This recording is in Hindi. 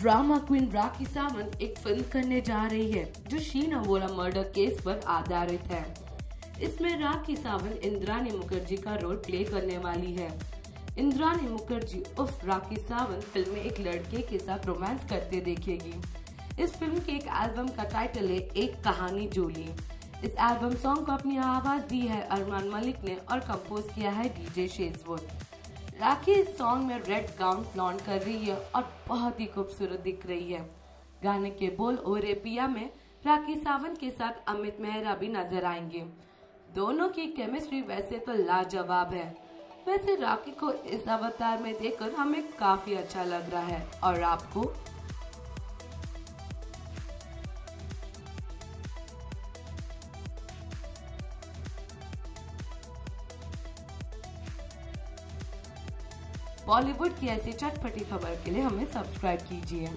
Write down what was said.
ड्रामा क्वीन राखी सावंत एक फ़िल्म करने जा रही है, जो शीना वोरा मर्डर केस पर आधारित है। इसमें राखी सावंत इंद्रानी मुखर्जी का रोल प्ले करने वाली है। इंद्रानी मुखर्जी उफ राखी सावंत फ़िल्म में एक लड़के के साथ रोमांस करते देखेगी। इस फ़िल्म के एक एल्बम का टाइटल है, एक कहानी जोली इस एल्बम सॉन्ग को अपनी आवाज़ दी है अरमान मलिक ने और कंपोज किया है डीजे शेजवुड राखी इस सॉन्ग में रेड गाउन लॉन कर रही है और बहुत ही खूबसूरत दिख रही है। गाने के बोल ओरे पिया में राखी सावंत के साथ अमित मेहरा भी नज़र आएँगे। दोनों की केमिस्ट्री वैसे तो लाजवाब है। वैसे राखी को इस अवतार में देखकर हमें काफ़ी अच्छा लग रहा है। और आपको? बॉलीवुड की ऐसी चटपटी खबर के लिए हमें सब्सक्राइब कीजिए।